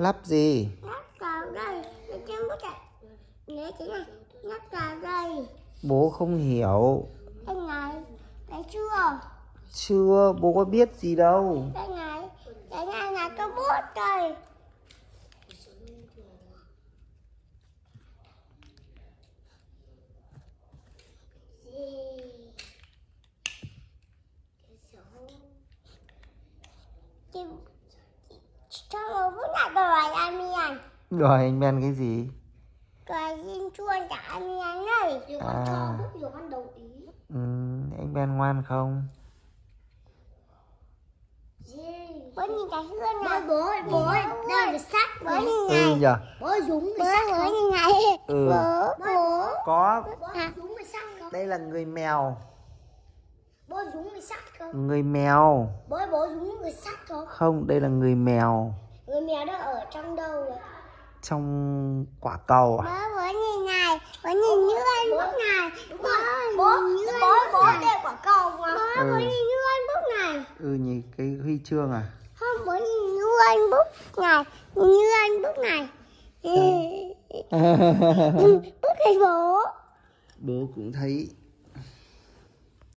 lắp gì? Lắp vào đây. Cái lắp vào đây. Bố không hiểu. Đây này đấy chưa? Chưa bố có biết gì đâu. Đây này đây này là cái bút đây. Chị cho một bút này rồi anh Mian đòi anh Ben cái gì? Rồi xin chua cả anh Mian đây Điều À. con cho bút điều con đồng ý. Ừ, anh Ben ngoan không? Bố nhìn cái hương Bố này bố bố đây là sách bố này nhìn ừ này. nhờ Bố Dũng bố với sách bố không? nhìn này. Ừ. bố bố. có. Bố sách không? đây là người mèo Bố Dũng với sách không? người mèo. Bố bố Dũng với sách không? không đây là người mèo. Người mèo đó ở trong đâu vậy? trong quả cầu bố à? Bố nhìn này bố nhìn như anh bút này bố Bố bố bố đeo quả cầu mà. Bố bố Ừ. nhìn như anh bút này ừ nhìn cái huy chương à? Không bố nhìn như anh bút này nhìn như anh bút này bút này bố. Bố cũng thấy